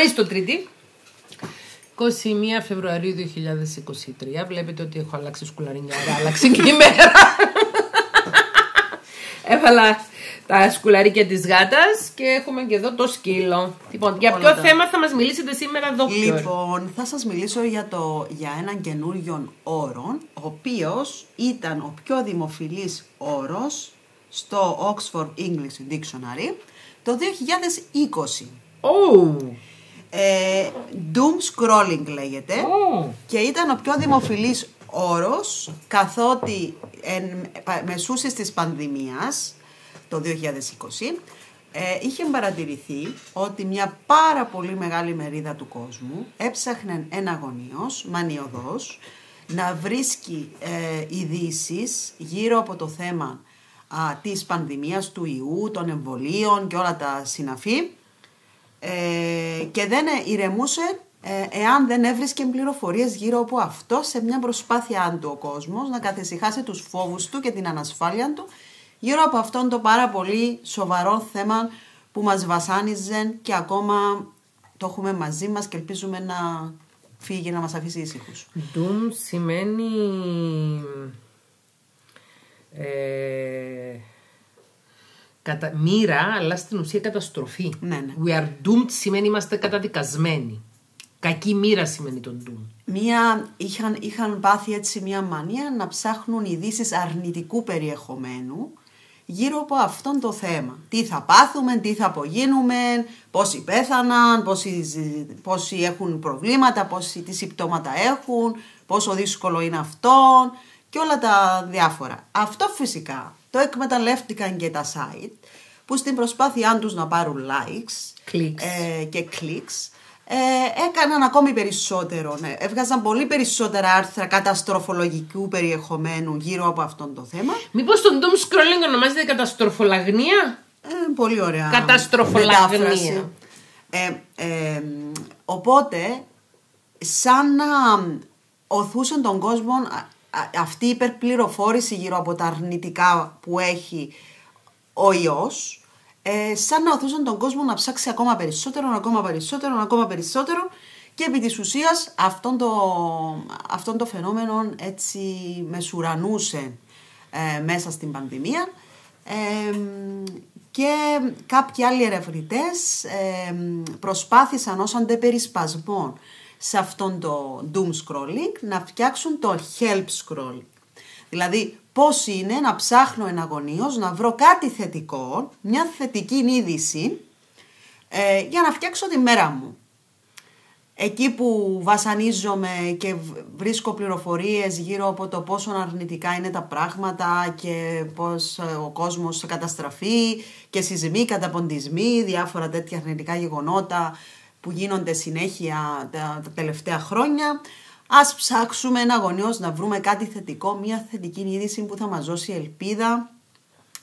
Ευχαριστώ Τρίτη. 21 Φεβρουαρίου 2023. Βλέπετε ότι έχω αλλάξει σκουλαρινιά. Άλλαξε και η μέρα. Έβαλα τα σκουλαρίκια της γάτας και έχουμε και εδώ το σκύλο. Λοιπόν, για ποιο θέμα θα μας μιλήσετε σήμερα, Δόκτωρ; Λοιπόν, θα σας μιλήσω για, το, για έναν καινούριο όρο, ο οποίος ήταν ο πιο δημοφιλής όρος στο Oxford English Dictionary το 2020. Oh. Ε, doom scrolling λέγεται Oh. και ήταν ο πιο δημοφιλής όρος καθότι εν μεσούσης της πανδημίας το 2020 ε, είχε παρατηρηθεί ότι μια πάρα πολύ μεγάλη μερίδα του κόσμου έψαχνε εναγωνίως, μανιωδώς, να βρίσκει ε, ειδήσεις γύρω από το θέμα α, της πανδημίας, του ιού, των εμβολίων και όλα τα συναφή ε, και δεν ηρεμούσε ε, εάν δεν έβρισκε πληροφορίες γύρω από αυτό σε μια προσπάθειά του ο κόσμος να καθησυχάσει τους φόβους του και την ανασφάλεια του γύρω από αυτόν το πάρα πολύ σοβαρό θέμα που μας βασάνιζε και ακόμα το έχουμε μαζί μας και ελπίζουμε να φύγει να μας αφήσει ήσυχους. Doom σημαίνει... Ε, κατα... μοίρα, αλλά στην ουσία καταστροφή. Ναι, ναι. We are doomed σημαίνει είμαστε καταδικασμένοι. Κακή μοίρα σημαίνει τον doom. Μία, είχαν, είχαν πάθει έτσι μία μανία να ψάχνουν ειδήσεις αρνητικού περιεχομένου γύρω από αυτόν το θέμα. Τι θα πάθουμε, τι θα απογίνουμε, πόσοι πέθαναν, πόσοι, ζη- πόσοι έχουν προβλήματα, πόσοι τι συμπτώματα έχουν, πόσο δύσκολο είναι αυτό και όλα τα διάφορα. Αυτό φυσικά το εκμεταλλεύτηκαν και τα site που στην προσπάθειά τους να πάρουν likes Clicks. ε, και clicks ε, έκαναν ακόμη περισσότερο. Ναι. Έβγαζαν πολύ περισσότερα άρθρα καταστροφολογικού περιεχομένου γύρω από αυτόν το θέμα. Μήπως το doom scrolling ονομάζεται καταστροφολαγνία; Ε, πολύ ωραία. Καταστροφολαγνία. μετάφραση. Ε, ε, οπότε, σαν να οθούσαν τον κόσμο α- α- αυτή η υπερπληροφόρηση γύρω από τα αρνητικά που έχει ο ιός, ε, σαν να οθούσαν τον κόσμο να ψάξει ακόμα περισσότερο, ακόμα περισσότερο, ακόμα περισσότερο και επί της ουσίας αυτόν το, αυτόν το φαινόμενο έτσι μεσουρανούσε ε, μέσα στην πανδημία. Ε, και κάποιοι άλλοι ερευνητές ε, προσπάθησαν ως αντεπερισπασμό σε αυτόν το doom scrolling να φτιάξουν το help scrolling. Δηλαδή πώς είναι να ψάχνω εναγωνίως να βρω κάτι θετικό, μια θετική είδηση ε, για να φτιάξω τη μέρα μου. Εκεί που βασανίζομαι και β- βρίσκω πληροφορίες γύρω από το πόσο αρνητικά είναι τα πράγματα και πώς ε, ο κόσμος θα καταστραφεί και σεισμοί, καταποντισμοί, διάφορα τέτοια αρνητικά γεγονότα που γίνονται συνέχεια τα, τα τελευταία χρόνια. Ας ψάξουμε εναγωνίως να βρούμε κάτι θετικό, μια θετική είδηση που θα μας δώσει ελπίδα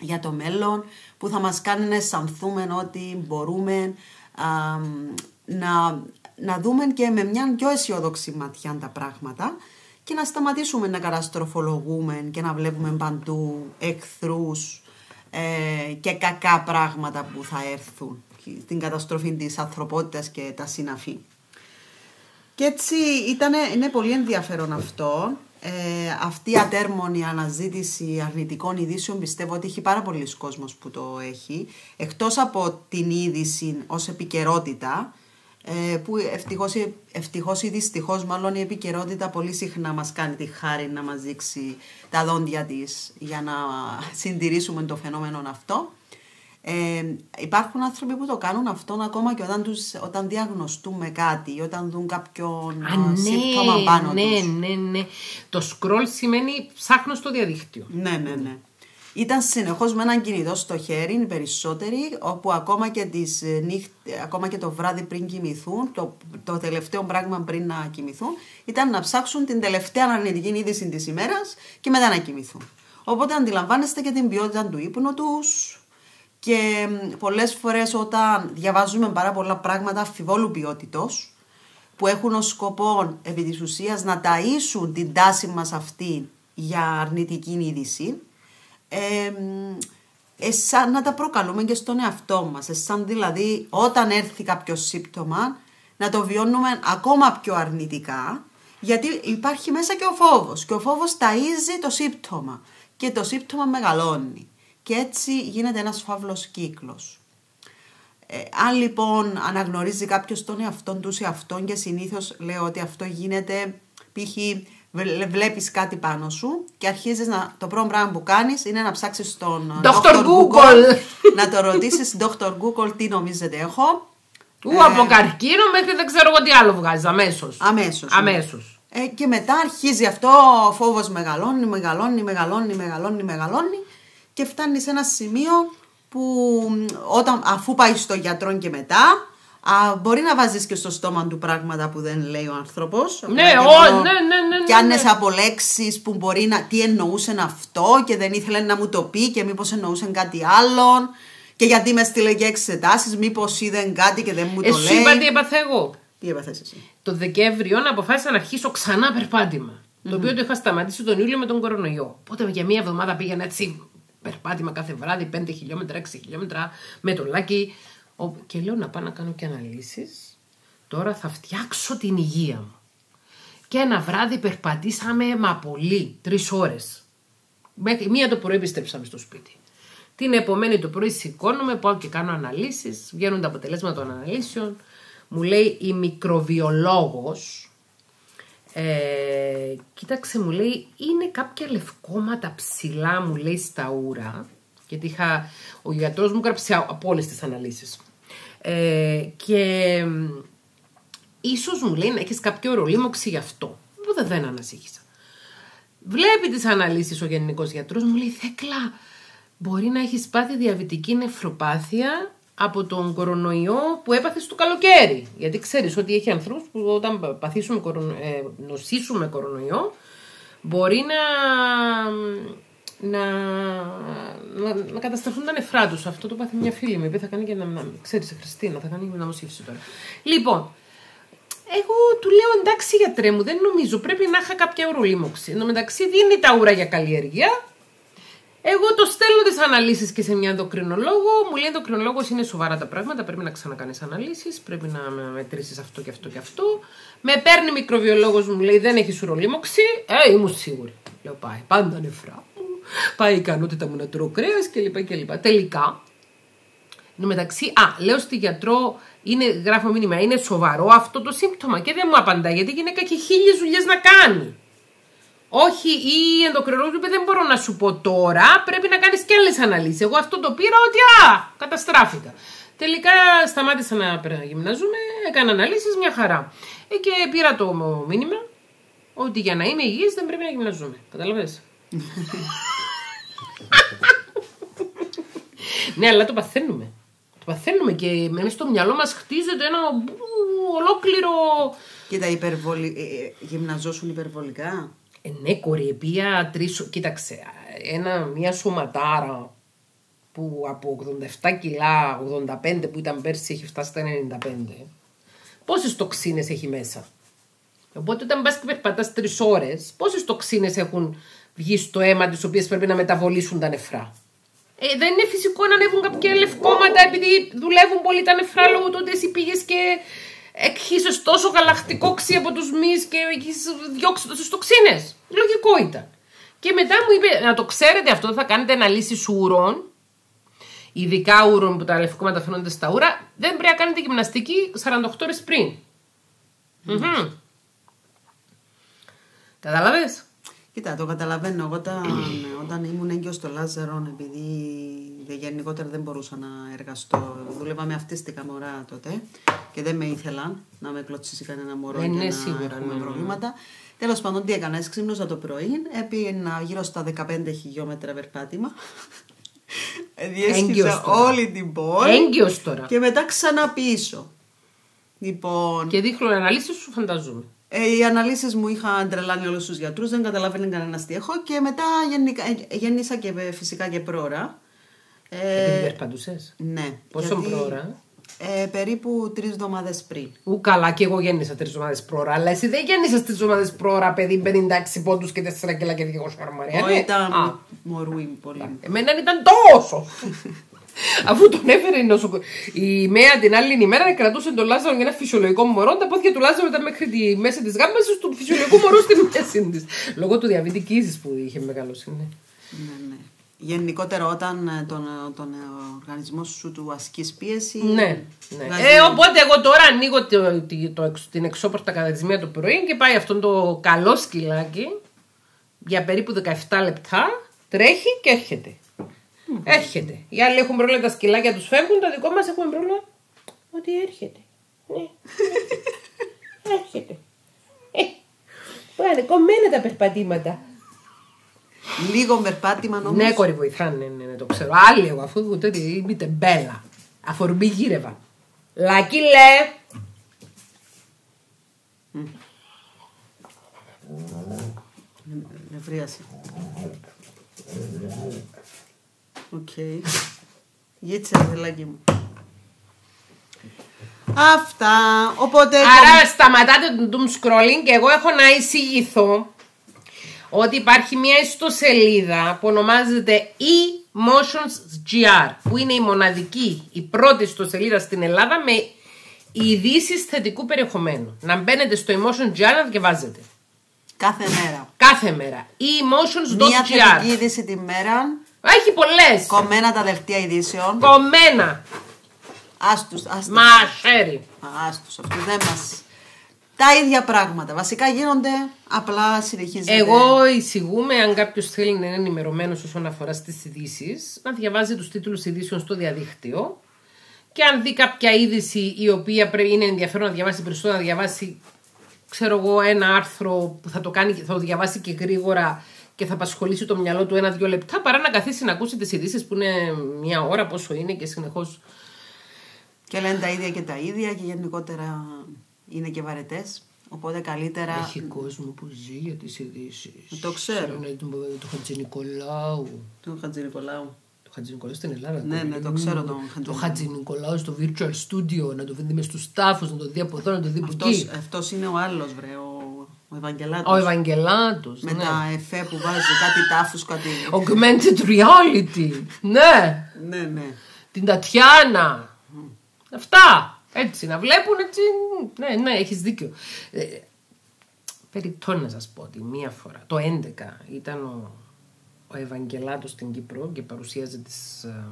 για το μέλλον, που θα μας κάνει να αισθανθούμε ότι μπορούμε α, να, να δούμε και με μια πιο αισιόδοξη ματιά τα πράγματα και να σταματήσουμε να καταστροφολογούμε και να βλέπουμε παντού εχθρούς ε, και κακά πράγματα που θα έρθουν στην καταστροφή της ανθρωπότητας και τα συναφή. Και έτσι ήτανε, είναι πολύ ενδιαφέρον αυτό. Ε, αυτή η ατέρμονη αναζήτηση αρνητικών ειδήσεων πιστεύω ότι έχει πάρα πολλοί κόσμος που το έχει. Εκτός από την είδηση ως επικαιρότητα, ε, που ευτυχώς, ή- ευτυχώς ή δυστυχώς μάλλον η επικαιρότητα πολύ συχνά μας κάνει τη χάρη να μας δείξει τα δόντια της για να συντηρήσουμε το φαινόμενο αυτό. Ε, υπάρχουν άνθρωποι που το κάνουν αυτόν ακόμα και όταν, τους, όταν διαγνωστούν με κάτι ή όταν δουν κάποιον Α, α, σύμπτωμα πάνω ναι, τους. ναι, ναι. Το scroll σημαίνει ψάχνω στο διαδίκτυο. Ναι, ναι, ναι. Ήταν συνεχώς με έναν κινητό στο χέρι, οι περισσότεροι, όπου ακόμα και, τις ε, νύχ- ακόμα και το βράδυ πριν κοιμηθούν, το, το τελευταίο πράγμα πριν να κοιμηθούν, ήταν να ψάξουν την τελευταία αρνητική είδηση της ημέρας και μετά να κοιμηθούν. Οπότε αντιλαμβάνεστε και την ποιότητα του ύπνου τους και μ, πολλές φορές όταν διαβάζουμε πάρα πολλά πράγματα αμφιβόλου ποιότητος, που έχουν ως σκοπό επί της ουσίας να ταΐσουν την τάση μας αυτή για αρνητική είδηση, ε, μ, ε, σαν να τα προκαλούμε και στον εαυτό μας. Ε, σαν δηλαδή όταν έρθει κάποιο σύμπτωμα να το βιώνουμε ακόμα πιο αρνητικά, γιατί υπάρχει μέσα και ο φόβος. Και ο φόβος ταΐζει το σύμπτωμα και το σύμπτωμα μεγαλώνει. Και έτσι γίνεται ένας φαύλος κύκλος. Ε, αν λοιπόν αναγνωρίζει κάποιος τον εαυτόν τους σε αυτόν και συνήθως λέω ότι αυτό γίνεται π.χ. βλέπεις κάτι πάνω σου και αρχίζεις να, το πρώτο πράγμα που κάνεις είναι να ψάξεις στον Dr. Google. να το ρωτήσεις Dr. Google τι νομίζετε έχω. Ου, από καρκίνο μέχρι δεν ξέρω εγώ τι άλλο βγάζεις αμέσως. Αμέσως. Αμέσως. Ε, και μετά αρχίζει αυτό, ο φόβος μεγαλώνει, μεγαλώνει, μεγαλώνει, μεγαλώνει, μεγαλώνει και φτάνει σε ένα σημείο που όταν, αφού πάει στο γιατρό και μετά, α, μπορεί να βάζεις και στο στόμα του πράγματα που δεν λέει ο άνθρωπος. Ναι, Απλά και ο, μόνο ναι, ναι, ναι, ναι, Πιάνεις ναι. από λέξεις που μπορεί να, τι εννοούσε αυτό και δεν ήθελε να μου το πει και μήπως εννοούσε κάτι άλλο. Και γιατί μες στείλε και εξετάσεις, μήπως είδε κάτι και δεν μου το Εσύ λέει. είπα τι έπαθα εγώ. Τι έπαθες εσύ. Το Δεκέμβριο αποφάσισα να αρχίσω ξανά περπάτημα. Το οποίο το είχα σταματήσει τον Ιούλιο με τον κορονοϊό. Οπότε για μία εβδομάδα πήγαινα έτσι περπάτημα κάθε βράδυ, 5 χιλιόμετρα, 6 χιλιόμετρα, με το λάκι. Ο- Και λέω να πάω να κάνω και αναλύσεις. Τώρα θα φτιάξω την υγεία μου. Και ένα βράδυ περπατήσαμε μα πολύ, τρεις ώρες. Μέχρι μία το πρωί επιστρέψαμε στο σπίτι. Την επομένη το πρωί σηκώνομαι, πάω και κάνω αναλύσεις, βγαίνουν τα αποτελέσματα των αναλύσεων. Μου λέει η μικροβιολόγος, ε, κοίταξε μου λέει, είναι κάποια λευκόματα ψηλά μου λέει στα ούρα, γιατί είχα, ο γιατρός μου γράψε από όλες τις αναλύσεις. Ε, και μ, ίσως μου λέει να έχεις κάποιο ορολίμωξη γι' αυτό. Οπότε δεν ανασύχησα. Βλέπει τις αναλύσεις ο γενικός γιατρός, μου λέει Θέκλα, μπορεί να έχεις πάθει διαβητική νεφροπάθεια από τον κορονοϊό που έπαθες το καλοκαίρι. Γιατί ξέρεις ότι έχει ανθρώπους που όταν παθήσουμε, κορονο- ε, νοσήσουμε κορονοϊό μπορεί να, να, να, να καταστραφούν τα νεφρά τους. Αυτό το πάθει μια φίλη μου, η οποία θα κάνει και να, να ξέρεις, η Χριστίνα, θα κάνει δημοσίευση τώρα. Λοιπόν, εγώ του λέω εντάξει γιατρέ μου, δεν νομίζω, πρέπει να είχα κάποια ουρολίμωξη. Εν τω μεταξύ δίνει τα ούρα για καλλιέργεια. Εγώ το στέλνω τι αναλύσεις και σε μια ενδοκρινολόγο. Μου λέει ενδοκρινολόγος είναι σοβαρά τα πράγματα. Πρέπει να ξανακάνεις αναλύσεις. Πρέπει να μετρήσεις αυτό και αυτό και αυτό. Με παίρνει μικροβιολόγος, μου λέει δεν έχει ουρολίμωξη. Ε, ήμουν σίγουρη. Λέω πάει. Πάντα νεφρά μου. Πάει η ικανότητα μου να τρώω κρέας κλπ. κλπ. Τελικά Εν τω μεταξύ, α, λέω στη γιατρό, είναι, γράφω μήνυμα, είναι σοβαρό αυτό το σύμπτωμα και δεν μου απαντάει γιατί η γυναίκα έχει χίλιες δουλειές να κάνει. Όχι, η ενδοκρινολόγος μου είπε δεν μπορώ να σου πω τώρα, πρέπει να κάνεις και άλλες αναλύσεις. Εγώ αυτό το πήρα ότι α, καταστράφηκα. Τελικά σταμάτησα να πέρα- γυμναζούμε, έκανα αναλύσεις, μια χαρά. Ε, και πήρα το μήνυμα ότι για να είμαι υγιής δεν πρέπει να γυμναζούμε. Καταλαβες; ναι, αλλά το παθαίνουμε. Το παθαίνουμε και μέσα στο μυαλό μας χτίζεται ένα μπου, ολόκληρο... Κοίτα, υπερβολη... ε, ε, γυμναζόσουν υπερβολικά; Ε, ναι, κορυμπία τρεις... Κοίταξε, ένα, μια σωματάρα που από 87 κιλά, 85 που ήταν πέρσι, έχει φτάσει στα 95. Πόσες τοξίνες έχει μέσα; Οπότε όταν πας και περπατάς τρεις ώρες, πόσες τοξίνες έχουν βγει στο αίμα τις οποίες πρέπει να μεταβολήσουν τα νεφρά; Ε, δεν είναι φυσικό να ανέβουν κάποια λευκόματα επειδή δουλεύουν πολύ τα νεφρά λόγω του ότι εσύ πήγες και εκχύσες τόσο γαλακτικό ξύ από τους μυς και έχεις διώξει τόσες τοξίνες. Λογικό ήταν. Και μετά μου είπε να το ξέρετε αυτό, θα κάνετε αναλύσεις ούρων, ειδικά ούρων που τα λευκόματα φαίνονται στα ούρα, δεν πρέπει να κάνετε γυμναστική 48 ώρες πριν. Μμμ. Κατάλαβες; Κοίτα, το καταλαβαίνω. Εγώ όταν, όταν ήμουν έγκυος στο Λάζαρο, επειδή δε- γενικότερα δεν μπορούσα να εργαστώ, δούλευα με αυτίστικα μωρά τότε και δεν με ήθελαν να με κλωτσίσει κανένα μωρό Ε, και ναι, να σίγουρα, έχουμε ναι, ναι. προβλήματα. Τέλος πάντων, τι έκανα, ξύπνωσα το πρωί, έπαιρνα γύρω στα 15 χιλιόμετρα περπάτημα. Διέσχιζα Έγκυος τώρα. όλη την πόλη Έγκυος τώρα. και μετά ξανά πίσω. Λοιπόν, Και δείχνουν αναλύσεις σου φανταζούμε. ε, οι αναλύσεις μου είχαν τρελάνει όλους τους γιατρούς, δεν καταλάβαινε κανένας τι έχω και μετά γενικά, ε, γέννησα και ε, φυσικά και πρόωρα. Επειδή Ε, περπατούσες. ναι. Πόσο γιατί, πρόωρα; Ε, περίπου τρεις εβδομάδες πριν. Ου καλά, και εγώ γέννησα τρεις εβδομάδες πρόωρα. Αλλά εσύ δεν γέννησα τρεις εβδομάδες πρόωρα, παιδί 56 πόντους και 4 κιλά και 200 γραμμάρια. Εγώ ναι. ήταν Α, μωρούι πολύ. Εμένα ήταν τόσο. Αφού τον έφερε η, νοσοκο... η ΜΕΑ την άλλη ημέρα, κρατούσε τον Λάζαρο για ένα φυσιολογικό μωρό. Τα πόδια του Λάζαρου ήταν μέχρι τη μέση της γάμπα του φυσιολογικού μωρού στη μέση της. Λόγω του διαβητική που είχε μεγαλώσει. Ναι. Ναι, ναι. Γενικότερα όταν ε, τον, ε, τον ε, οργανισμό σου του ασκείς πίεση... Ναι, ναι. Ε, οπότε εγώ τώρα ανοίγω το, το, το, την εξώπορτα κατά τη μία το πρωί και πάει αυτό το καλό σκυλάκι για περίπου 17 λεπτά, τρέχει και έρχεται. Έρχεται. Οι άλλοι έχουν πρόβλημα τα σκυλάκια του φεύγουν, το δικό μα έχουμε πρόβλημα ότι έρχεται. Ναι. έρχεται. Ε, πάνε, κομμένα τα περπατήματα. Λίγο περπάτημα νομίζω. Ναι, κόρη βοηθάνε, ναι, ναι, ναι, το ξέρω. Άλλοι εγώ, αφού ούτε είμαι τεμπέλα. Αφορμή γύρευα. Λάκι λε. Νευρίασε. Οκ. Γίτσε, δελάκι μου. Αυτά. Οπότε. Άρα σταματάτε το doom scrolling και εγώ έχω να εισηγηθώ ότι υπάρχει μια ιστοσελίδα που ονομάζεται Emotions GR που είναι η μοναδική, η πρώτη ιστοσελίδα στην Ελλάδα με ειδήσεις θετικού περιεχομένου. Να μπαίνετε στο Emotions GR να διαβάζετε. Κάθε μέρα. Κάθε μέρα. Emotions.gr Μία θετική είδηση τη μέρα. Έχει πολλές. Κομμένα τα δελτία ειδήσεων. Κομμένα. Άστους, άστους. Μα χέρι. Άστους, αυτούς δεν μας... Τα ίδια πράγματα. Βασικά γίνονται, απλά συνεχίζεται. Εγώ εισηγούμε, αν κάποιος θέλει να είναι ενημερωμένος όσον αφορά στις ειδήσει, να διαβάζει τους τίτλους ειδήσεων στο διαδίκτυο. Και αν δει κάποια είδηση η οποία πρέπει, είναι ενδιαφέρον να διαβάσει περισσότερο, να διαβάσει, ξέρω εγώ, ένα άρθρο που θα το, κάνει, θα το διαβάσει και γρήγορα και θα απασχολήσει το μυαλό του ένα-δύο λεπτά, παρά να καθίσει να ακούσει τις ειδήσεις που είναι μια ώρα, πόσο είναι και συνεχώς. Και λένε τα ίδια και τα ίδια και γενικότερα είναι και βαρετές. Οπότε καλύτερα. Έχει κόσμο που ζει για τις ειδήσεις. Το ξέρω. Είναι του το Χατζη Νικολάου. Του Χατζη Νικολάου. Το Χατζη Νικολάου στην Ελλάδα. Ναι, ναι, το ξέρω τον Το Χατζη Νικολάου στο virtual studio, να το δει μες στους τάφους, να το δει από εδώ, να το δει από Αυτός, εκεί. αυτός είναι ο άλλος, βρε, ο, ο Ευαγγελάτος. Ο Ευαγγελάτος. Με ναι. τα εφέ που βάζει κάτι τάφους, κάτι... Augmented reality. Ναι. ναι, ναι. Την Τατιάνα. Αυτά. Έτσι, να βλέπουν έτσι. Ναι, ναι, έχεις δίκιο. Ε, Περιπτώνει να σας πω ότι μία φορά, το 11 ήταν ο, ο Ευαγγελάτος στην Κύπρο και παρουσίαζε τις, ε,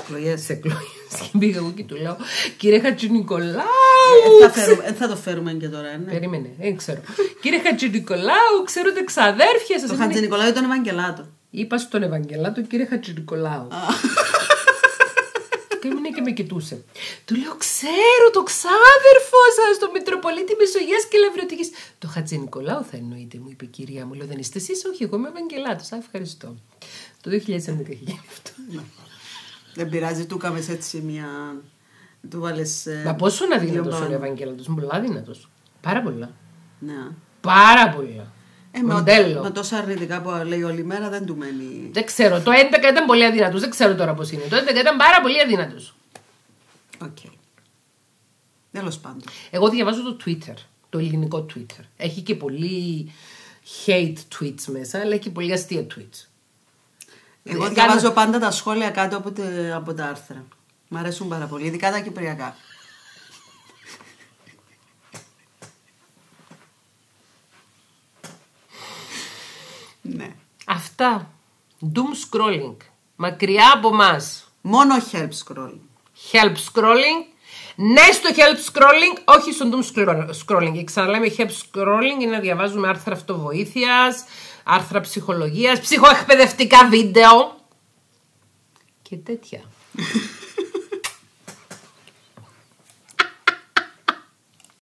Εκλογές. τις εκλογές και πήγα εγώ και του λέω κύριε Χατζηνικολάου Ε, θα, φέρουμε, ε, θα το φέρουμε και τώρα, ε, ναι. Περίμενε, δεν ξέρω. κύριε Χατζηνικολάου, ξέρω ότι ξαδέρφια σας Το είναι- Χατζη Νικολάου ήταν Ευαγγελάτο. Είπα στον Ευαγγελάτο κύριε Χατζηνικολάου. Και έμεινε και με κοιτούσε. Του λέω, ξέρω το ξάδερφο σας, το Μητροπολίτη Μεσογείας και Λευρωτική. Το Χατζη Νικολάου θα εννοείται, μου είπε η κυρία μου. Λέω, δεν είστε εσείς, όχι, εγώ είμαι Ευαγγελάτος. Α, ευχαριστώ. Το 2011 είχε γίνει αυτό. Δεν πειράζει, του έκαμε έτσι μια... Του βάλες... ε, Μα πόσο είναι αδύνατο δύο ο πάνω. Ευαγγελάτος, πολύ αδύνατος. Πάρα πολλά. Ναι. Πάρα πολλά. Ε, με, Μοντέλο. με τόσα αρνητικά που λέει όλη μέρα δεν του μένει. Δεν ξέρω. Το 11 ήταν πολύ αδύνατος. Δεν ξέρω τώρα πώς είναι. Το 11 ήταν πάρα πολύ αδύνατος. Οκ. Τέλος πάντων. Εγώ διαβάζω το Twitter, το ελληνικό Twitter. Έχει και πολύ hate tweets μέσα, αλλά έχει και πολύ αστεία tweets. Εγώ Ε, διαβάζω κάνω- πάντα τα σχόλια κάτω από, τε- από τα άρθρα. Μ' αρέσουν πάρα πολύ, ειδικά τα κυπριακά. ναι. Αυτά. Doom scrolling. Μακριά από εμά. Μόνο help scrolling. Help scrolling. Ναι στο help scrolling, όχι στο doom scroll- scrolling. Και ξαναλέμε help scrolling είναι να διαβάζουμε άρθρα αυτοβοήθειας, άρθρα ψυχολογίας, ψυχοεκπαιδευτικά βίντεο και τέτοια.